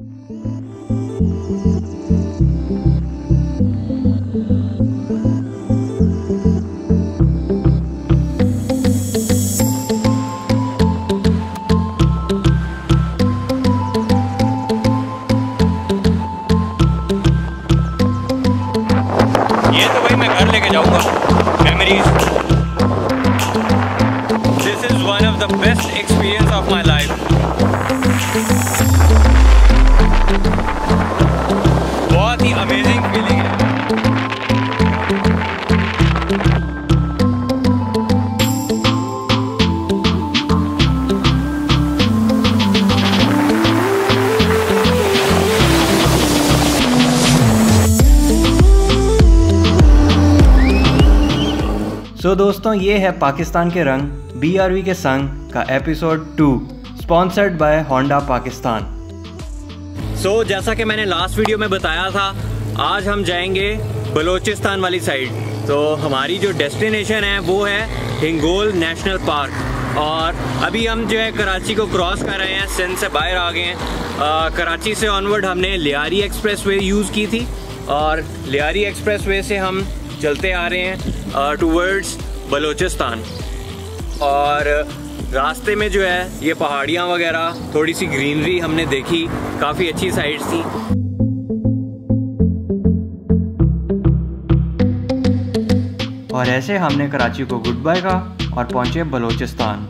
ये दोस्तों ये है पाकिस्तान के रंग बीआरवी के संग का episode two sponsored by Honda Pakistan so so, जैसा कि मैंने लास्ट वीडियो में बताया था आज हम जाएँगे बलोचिस्तान वाली साइड तो हमारी जो डेस्टिनेशन है वो है हिंगोल नेशनल पार्क और अभी हम जो है कराची को क्रॉस कर रहे हैं सिंध से बाहर आ गए हैं। कराची से ऑनवर्ड हमने लियारी एक्सप्रेस वे यूज़ की थी। और लियारी एक्सप्रेस वे से हम चलते आ रहे हैं टूवर्ड्स बलूचिस्तान। और रास्ते में जो है, ये पहाड़ियाँ वगैरह थोड़ी सी ग्रीनरी हमने देखी, काफ़ी अच्छी साइड्स थी। और ऐसे हमने कराची को गुड बाय कहा और पहुँचे बलूचिस्तान।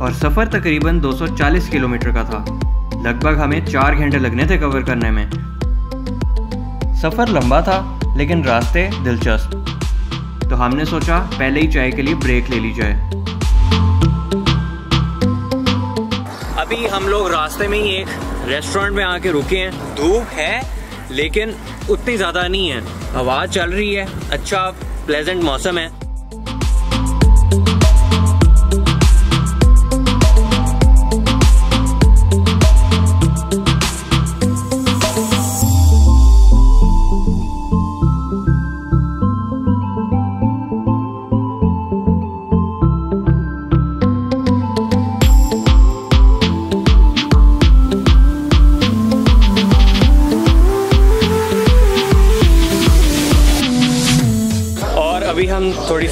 और सफ़र तकरीबन 240 किलोमीटर का था। लगभग हमें चार घंटे लगने थे कवर करने में। सफ़र लंबा था, लेकिन रास्ते दिलचस्प। तो हमने सोचा पहले ही चाय के लिए ब्रेक ले ली जाए। अभी हम लोग रास्ते में ही एक रेस्टोरेंट में आके रुके हैं। धूप है, लेकिन उतनी ज़्यादा नहीं है। हवा चल रही है अच्छा प्लेजेंट मौसम है।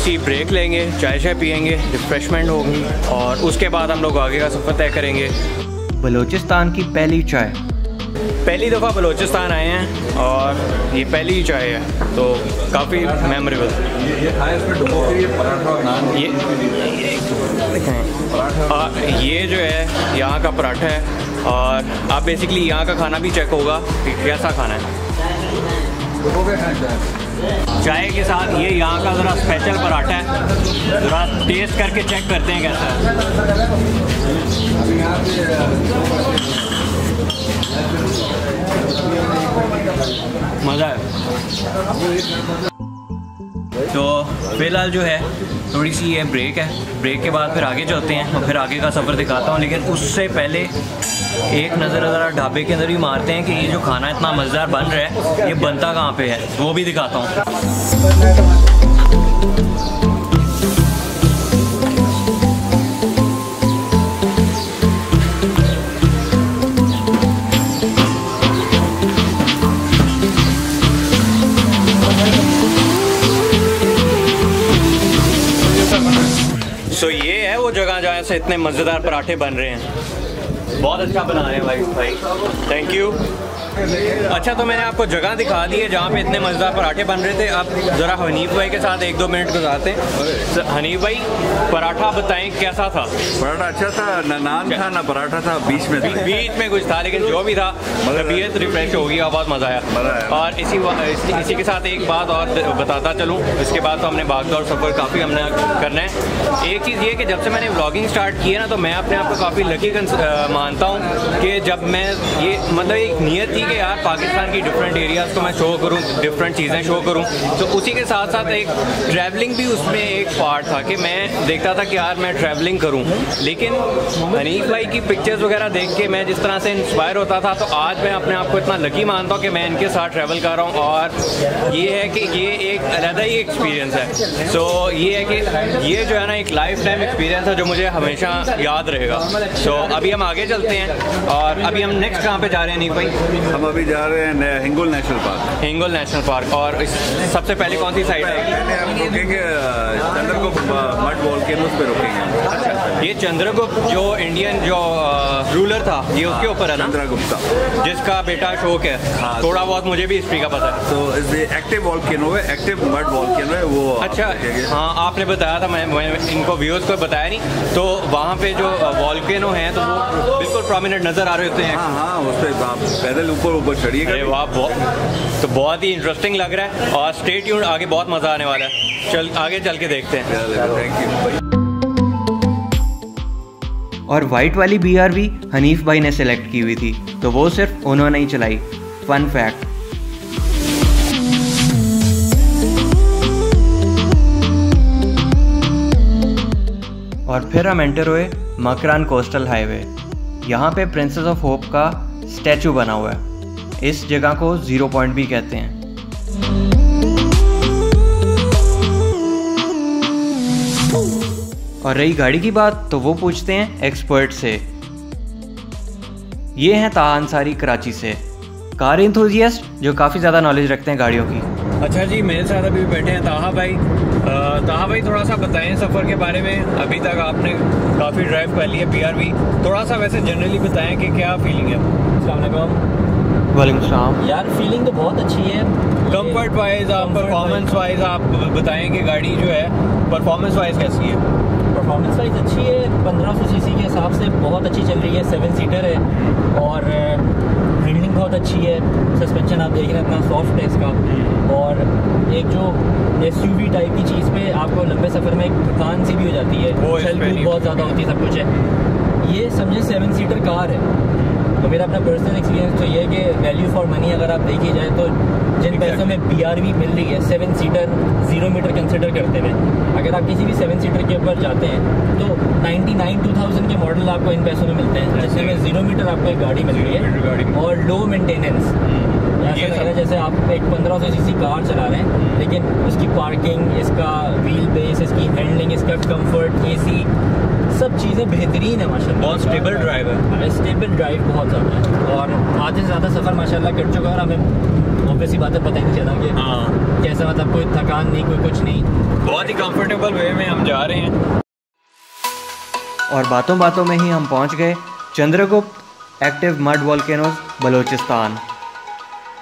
सी ब्रेक लेंगे चाय चाय पियेंगे रिफ्रेशमेंट होगी और उसके बाद हम लोग आगे का सफ़र तय करेंगे। बलूचिस्तान की पहली चाय। पहली दफ़ा बलूचिस्तान आए हैं और ये पहली ही चाय है तो काफ़ी मेमोरेबल ये आ, ये जो है यहाँ का पराठा है और आप बेसिकली यहाँ का खाना भी चेक होगा कि कैसा खाना है। चाय के साथ ये यहाँ का ज़रा स्पेशल पराठा है। ज़रा टेस्ट करके चेक करते हैं कैसा है। मज़ा है। तो फ़िलहाल जो है, थोड़ी सी ये ब्रेक है। ब्रेक के बाद फिर आगे चलते हैं और फिर आगे का सफ़र दिखाता हूँ, लेकिन उससे पहले एक नज़र ज़रा ढाबे के अंदर भी मारते हैं कि ये जो खाना इतना मज़ेदार बन रहा है, ये बनता कहाँ पे है? वो भी दिखाता हूँ। सो ये है वो जगह जहाँ से इतने मज़ेदार पराठे बन रहे हैं। बहुत अच्छा बना रहे हैं भाई भाई थैंक यू अच्छा तो मैंने आपको जगह दिखा दी है जहाँ पे इतने मज़ेदार पराठे बन रहे थे। आप ज़रा हनीफ भाई के साथ एक दो मिनट गुजारते हैं। हनीफ भाई पराठा बताएँ कैसा था? पराठा अच्छा था ना नान था ना पराठा था बीच में था। बीच में कुछ था लेकिन जो भी था तबीयत रिफ्रेश होगी और बहुत मज़ा आया। और इसी इसी, के साथ एक बात और बताता चलूँ। इसके बाद तो हमने भाग दौड़ सफ़र काफ़ी हमने करना है। एक चीज़ ये कि जब से मैंने ब्लॉगिंग स्टार्ट की है ना तो मैं अपने आप को काफ़ी लकी मानता हूँ कि जब मैं ये मतलब एक नीयत थी कि यार पाकिस्तान की डिफरेंट एरियाज़ को मैं शो करूँ डिफरेंट चीज़ें शो करूँ। तो उसी के साथ साथ एक ट्रैवलिंग भी उसमें एक पार्ट था कि मैं देखता था कि यार मैं ट्रैवलिंग करूँ। लेकिन हनीफ भाई की पिक्चर्स वगैरह देख के मैं जिस तरह से इंस्पायर होता था तो आज मैं अपने आप को इतना लकी मानता हूँ कि मैं इनके साथ ट्रैवल कर रहा हूँ और ये है कि ये एक अलहदा ही एक्सपीरियंस है। सो so, ये है कि ये जो है ना एक लाइफ टाइम एक्सपीरियंस है जो मुझे हमेशा याद रहेगा। सो so, अभी हम आगे चलते हैं और अभी हम नेक्स्ट कहाँ पे जा रहे हैं नीक भाई? हम अभी जा रहे हैं Hingol national park. Hingol national park और इस सबसे पहले कौन सी साइड है? पहले हम रुकेंगे चंद्रगुप्त रुकेंगे। अच्छा ये चंद्रगुप्त जो इंडियन जो रूलर था ये उसके ऊपर है ना? चंद्रगुप्ता जिसका बेटा शोक है। हाँ, थोड़ा बहुत मुझे भी हिस्ट्री का पता है। तो एक्टिव वॉल्केनो है एक्टिव मड वॉल्केनो है वो अच्छा हाँ आपने बताया था मैं, मैं इनको व्यूअर्स को बताया नहीं। तो वहाँ पे जो वॉल्केनो है तो वो बिल्कुल प्रोमिनेंट नज़र आ रहे होते हैं। हाँ हाँ उस पर आप पैदल ऊपर ऊपर चढ़िएगा अरे वाह बहुत तो बहुत ही इंटरेस्टिंग लग रहा है और स्टेट यून आगे बहुत मज़ा आने वाला है। चल आगे चल के देखते हैं। थैंक यू और वाइट वाली बी आर भी हनीफ भाई ने सेलेक्ट की हुई थी तो वो सिर्फ़ उन्होंने ही चलाई। फन फैक्ट और फिर हम एंटर हुए मकरान कोस्टल हाईवे यहाँ पे प्रिंसेस ऑफ़ होप का स्टैचू बना हुआ है। इस जगह को ज़ीरो पॉइंट भी कहते हैं। और रही गाड़ी की बात तो वो पूछते हैं एक्सपर्ट से। ये हैं ताहा अंसारी कराची से। कार इंथुजियस्ट जो काफ़ी ज़्यादा नॉलेज रखते हैं गाड़ियों की। अच्छा जी, मेरे साथ अभी बैठे हैं ताहा भाई। ताहा भाई, थोड़ा सा बताएँ सफ़र के बारे में। अभी तक आपने काफ़ी ड्राइव कर लिया पीआरवी थोड़ा सा वैसे जनरली बताएँ कि क्या फीलिंग है? वालेकुम सलाम यार फीलिंग तो बहुत अच्छी है। कंफर्ट वाइज आप परफॉर्मेंस वाइज आप बताएँ कि गाड़ी जो है परफॉर्मेंस वाइज कैसी है? परफॉर्मेंस वाइज अच्छी है पंद्रह 1500 सीसी के हिसाब से बहुत अच्छी चल रही है सेवन सीटर है। और हैंडलिंग बहुत अच्छी है। सस्पेंशन आप देख रहे हैं इतना सॉफ्ट है इसका। और एक जो एसयूवी टाइप की चीज़ पे आपको लंबे सफ़र में एक थकान सी भी हो जाती है। बहुत ज़्यादा होती है सब कुछ है। ये समझे सेवन सीटर कार है। मेरा अपना पर्सनल एक्सपीरियंस तो ये है कि वैल्यू फॉर मनी अगर आप देखी जाए तो जिन पैसों में बी आर वी मिल रही है seven seater zero metre consider करते हुए अगर आप किसी भी सेवन सीटर के ऊपर जाते हैं तो 99 2000 के मॉडल आपको इन पैसों में मिलते हैं। जिसमें में ज़ीरो मीटर आपको एक गाड़ी मिल रही है और लो मेंटेनेंस ऐसा लग रहा है जैसे आप एक 1500 सी कार चला रहे हैं लेकिन उसकी पार्किंग इसका व्हील बेस इसकी हैंडलिंग इसका कंफर्ट एसी सब चीज़ें बेहतरीन है माशा बहुत स्टेबल ड्राइव है। स्टेबल ड्राइव बहुत ज़्यादा है। और आधे से ज़्यादा सफ़र माशाल्लाह कर चुका है और हमें ऑब्वियसली बात है पता ही नहीं चला कि हाँ। कैसा मतलब कोई थकान नहीं कोई कुछ नहीं। बहुत ही कंफर्टेबल वे में हम जा रहे हैं। और बातों बातों में ही हम पहुँच गए Chandragupt active mud volcanoes Balochistan.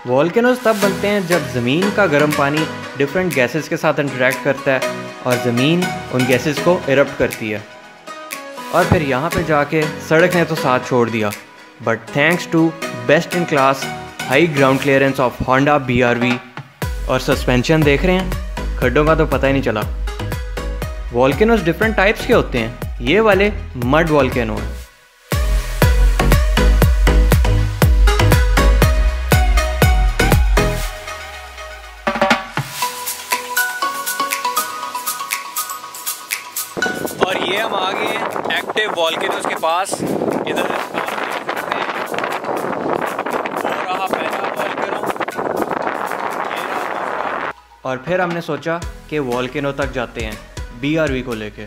Volcanoes तब बनते हैं जब ज़मीन का गर्म पानी डिफरेंट गैसेस के साथ इंटरेक्ट करता है और ज़मीन उन गैसेस को इरप्ट करती है। और फिर यहाँ पे जाके सड़क ने तो साथ छोड़ दिया। But thanks to best in class high ground clearance of Honda B और सस्पेंशन देख रहे हैं, खड्डों का तो पता ही नहीं चला। वॉल्केनोज डिफरेंट टाइप्स के होते हैं। ये वाले मड वॉल्केनो हैं। रहा इधर और फिर हमने सोचा कि वॉलकिनो तक जाते हैं बीआरवी को लेके।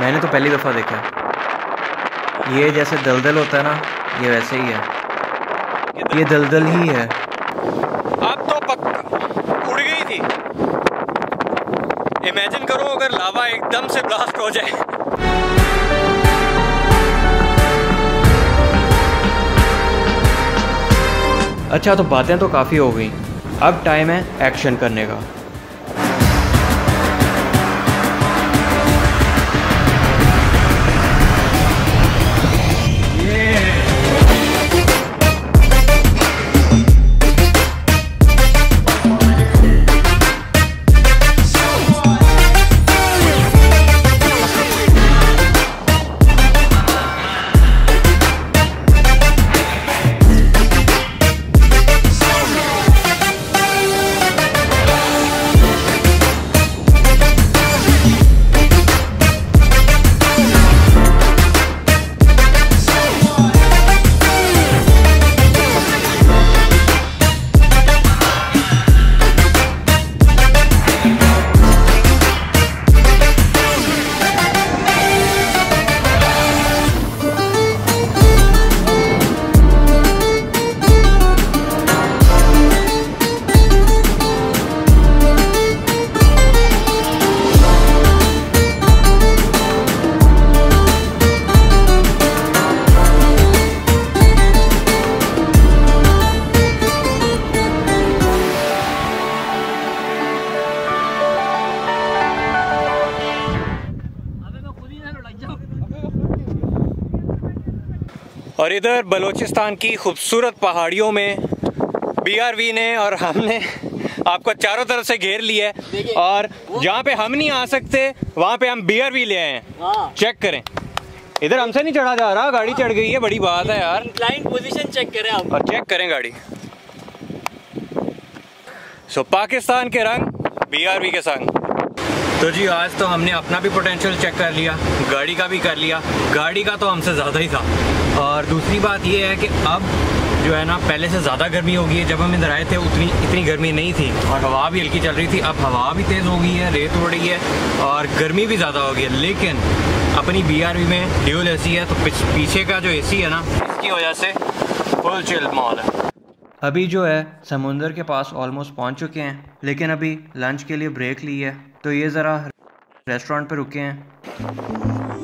मैंने तो पहली दफ़ा देखा है। ये जैसे दलदल होता है ना ये वैसे ही है। ये दलदल ही है। अब तो पक्का उड़ गई थी। इमेजिन करो अगर लावा एकदम से ब्लास्ट हो जाए। अच्छा तो बातें तो काफ़ी हो गई। अब टाइम है एक्शन करने का। और इधर बलूचिस्तान की खूबसूरत पहाड़ियों में बीआरवी ने और हमने आपको चारों तरफ़ से घेर लिया है। और जहाँ पे हम नहीं आ सकते वहाँ पे हम बीआरवी ले आए हैं। चेक करें। इधर हमसे नहीं चढ़ा जा रहा गाड़ी चढ़ गई है बड़ी बात है यार। पोजीशन चेक करें आप। और चेक करें गाड़ी। सो पाकिस्तान के रंग बीआरवी के संग। तो जी आज तो हमने अपना भी पोटेंशियल चेक कर लिया गाड़ी का भी कर लिया। गाड़ी का तो हमसे ज़्यादा ही था। और दूसरी बात ये है कि अब जो है ना, पहले से ज़्यादा गर्मी हो गई है जब हम इधर आए थे, उतनी, इतनी गर्मी नहीं थी और हवा भी हल्की चल रही थी। अब हवा भी तेज़ हो गई है, रेत उड़ रही है और गर्मी भी ज़्यादा हो गई है। लेकिन अपनी बीआरवी में ड्यूल एसी है तो पीछे का जो एसी है ना, इसकी वजह से फुल चिल मॉल है। अभी जो है, समुंदर के पास ऑलमोस्ट पहुँच चुके हैं, लेकिन अभी लंच के लिए ब्रेक ली है। तो ये ज़रा रेस्टोरेंट पर रुके हैं।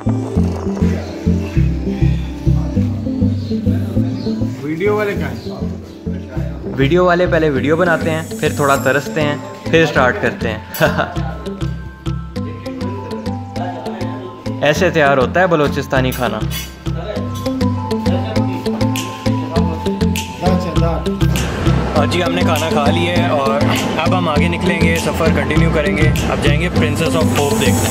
वीडियो वाले कहाँ वीडियो वाले पहले वीडियो बनाते हैं फिर थोड़ा तरसते हैं फिर स्टार्ट करते हैं। ऐसे तैयार होता है बलोचिस्तानी खाना। और जी हमने खाना खा लिया है और अब हम आगे निकलेंगे सफ़र कंटिन्यू करेंगे। अब जाएँगे प्रिंसेस ऑफ़ होप देखने।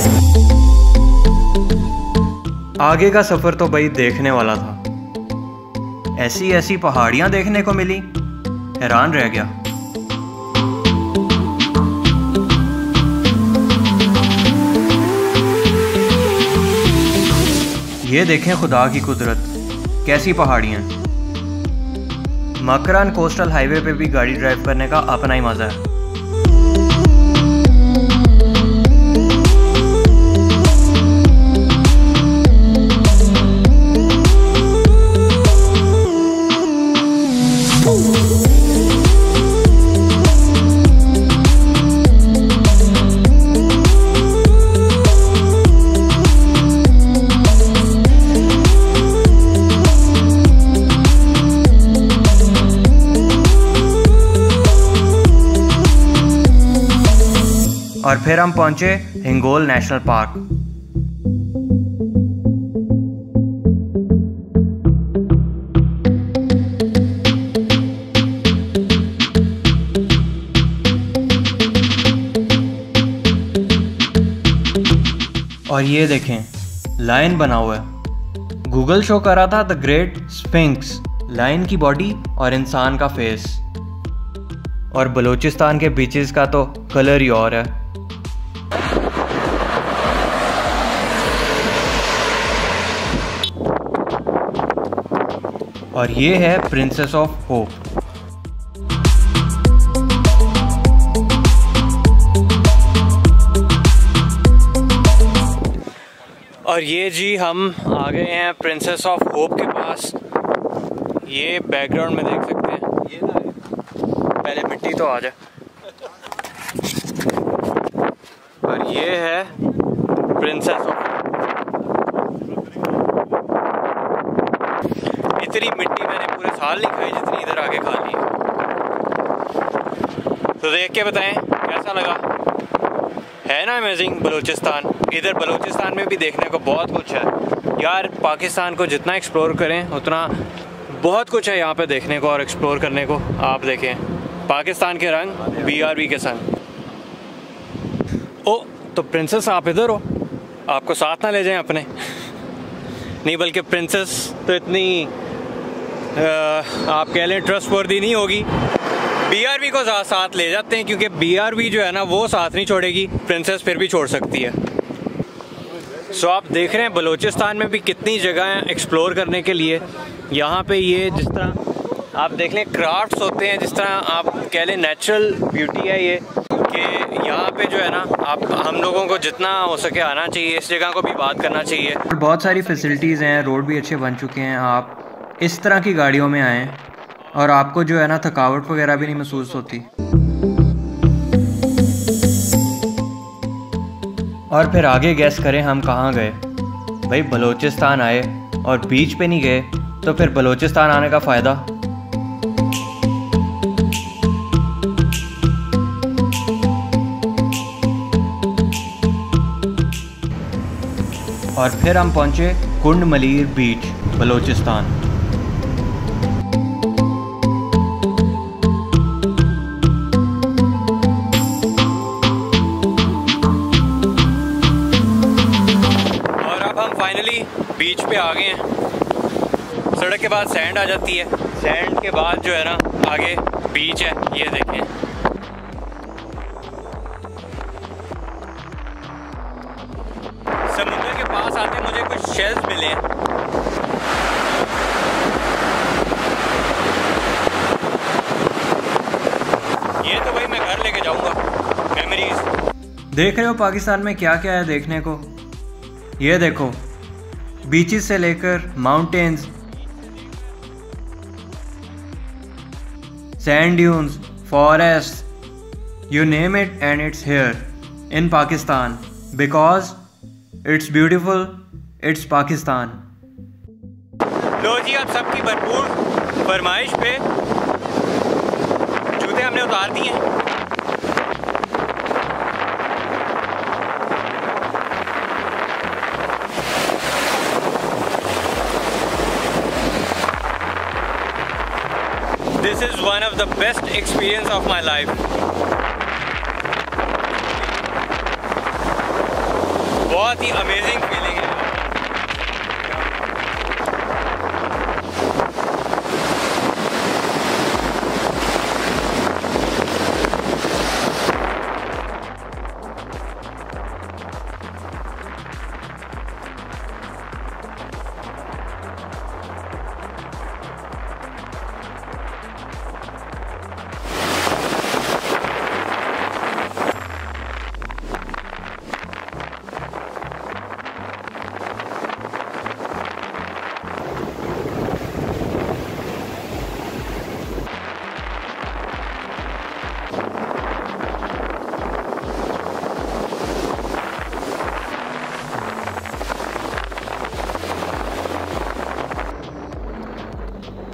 आगे का सफ़र तो भाई देखने वाला था। ऐसी ऐसी पहाड़ियाँ देखने को मिली। हैरान रह गया। ये देखें खुदा की कुदरत। कैसी पहाड़ियाँ मकरान कोस्टल हाईवे पे भी गाड़ी ड्राइव करने का अपना ही मज़ा है। और फिर हम पहुँचे हिंगोल नेशनल पार्क। और ये देखें, लाइन बना हुआ है। गूगल शो करा था द ग्रेट स्पिंक्स, लाइन की बॉडी और इंसान का फेस। और बलूचिस्तान के बीचेस का तो कलर ही और है। और ये है प्रिंसेस ऑफ़ होप और ये जी हम आ गए हैं प्रिंसेस ऑफ़ होप के पास। ये बैकग्राउंड में देख सकते हैं। ये पहले मिट्टी तो आ जाए और ये है प्रिंसेस ऑफ़ इतनी मिट्टी मैंने पूरे साल नहीं खाई, जितनी इधर आके खा ली तो देख के बताएँ, कैसा लगा? है ना अमेजिंग बलूचिस्तान? इधर बलूचिस्तान में भी देखने को बहुत कुछ है। यार, पाकिस्तान को जितना एक्सप्लोर करें, उतना बहुत कुछ है यहाँ पे देखने को और एक्सप्लोर करने को। आप देखें, पाकिस्तान के रंग बी के संग। ओ तो प्रिंसेस आप इधर हो? आपको साथ ना ले जाएँ अपने? नहीं, बल्कि प्रिंसेस तो इतनी आप कह लें ट्रस्ट वर्दी नहीं होगी। बीआरबी को साथ ले जाते हैं क्योंकि बीआरबी जो है ना, वो साथ नहीं छोड़ेगी प्रिंसेस फिर भी छोड़ सकती है। सो आप देख रहे हैं बलूचिस्तान में भी कितनी जगह हैं एक्सप्लोर करने के लिए। यहाँ पे ये जिस तरह आप देख लें क्राफ्ट्स होते हैं, जिस तरह आप कह लें नेचुरल ब्यूटी है ये, कि यहाँ पे जो है ना, आप, हम लोगों को जितना हो सके आना चाहिए, इस जगह को भी बात करना चाहिए। बहुत सारी फैसिलिटीज़ हैं रोड भी अच्छे बन चुके हैं, आप इस तरह की गाड़ियों में आएँ और आपको जो है ना थकावट वगैरह भी नहीं महसूस होती। और फिर आगे गैस करें हम कहाँ गए। भाई बलूचिस्तान आए और बीच पे नहीं गए तो फिर बलूचिस्तान आने का फ़ायदा? और फिर हम पहुँचे कुंड मलीर बीच बलूचिस्तान। बाद सैंड आ जाती है। सैंड के बाद जो है ना, आगे बीच है, ये देखें। समुद्र के पास आते मुझे कुछ शेल्स मिले। हैं ये तो भाई मैं घर लेके जाऊँगा। मेमोरीज देख रहे हो पाकिस्तान में क्या क्या है देखने को? ये देखो बीचेस से लेकर mountains sand dunes forest you name it and it's here in Pakistan because it's beautiful it's Pakistan लो जी आप सबकी भरपूर फरमाइश पे जूते हमने उतार दिए हैं this is one of the best experience of my life. बहुत ही अमेजिंग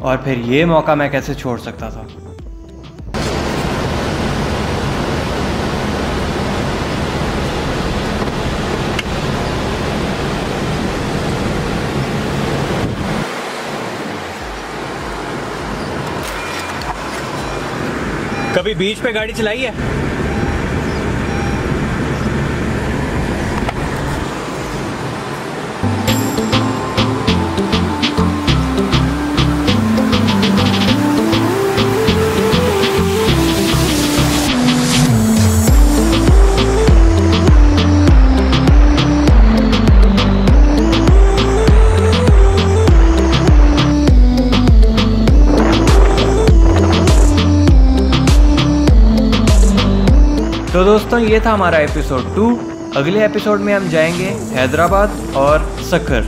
और फिर ये मौका मैं कैसे छोड़ सकता था? कभी बीच पे गाड़ी चलाई है? तो दोस्तों, ये था हमारा एपिसोड टू अगले एपिसोड में हम जाएँगे हैदराबाद और सखर।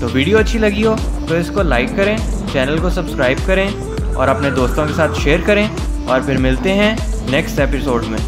तो वीडियो अच्छी लगी हो तो इसको लाइक करें चैनल को सब्सक्राइब करें और अपने दोस्तों के साथ शेयर करें और फिर मिलते हैं नेक्स्ट एपिसोड में।